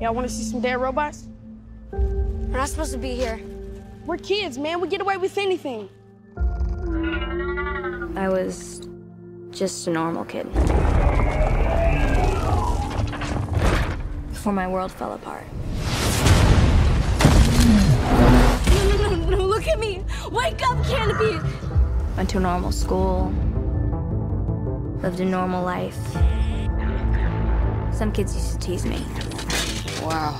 Y'all want to see some dead robots? We're not supposed to be here. We're kids, man. We get away with anything. I was just a normal kid. Before my world fell apart. No, no, no, no, look at me! Wake up, Canopy! Went to a normal school. Lived a normal life. Some kids used to tease me. Wow.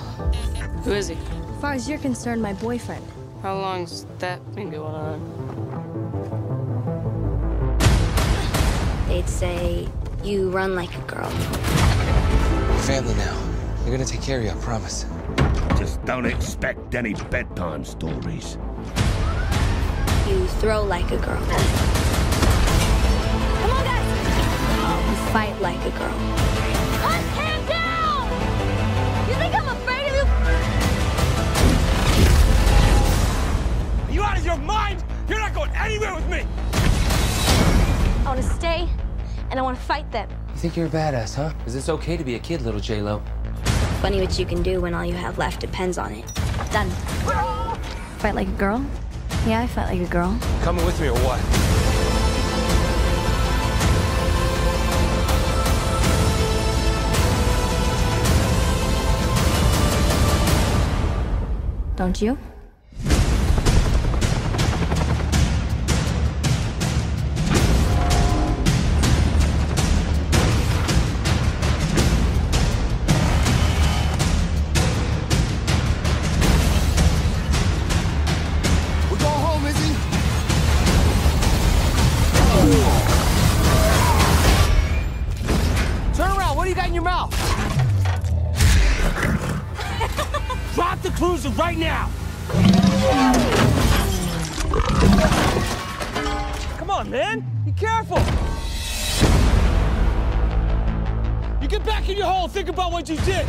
Who is he? As far as you're concerned, my boyfriend. How long's that been going on? They'd say, you run like a girl. Family now. You're gonna take care of you, I promise. Just don't expect any bedtime stories. You throw like a girl. Come on, guys! You fight like a girl. Anywhere with me! I want to stay, and I want to fight them. You think you're a badass, huh? Is this okay to be a kid, little J-Lo? Funny what you can do when all you have left depends on it. Done. Fight like a girl? Yeah, I fight like a girl. Coming with me or what? Don't you? In your mouth? Drop the cruiser right now. Come on, man. Be careful. You get back in your hole think about what you did.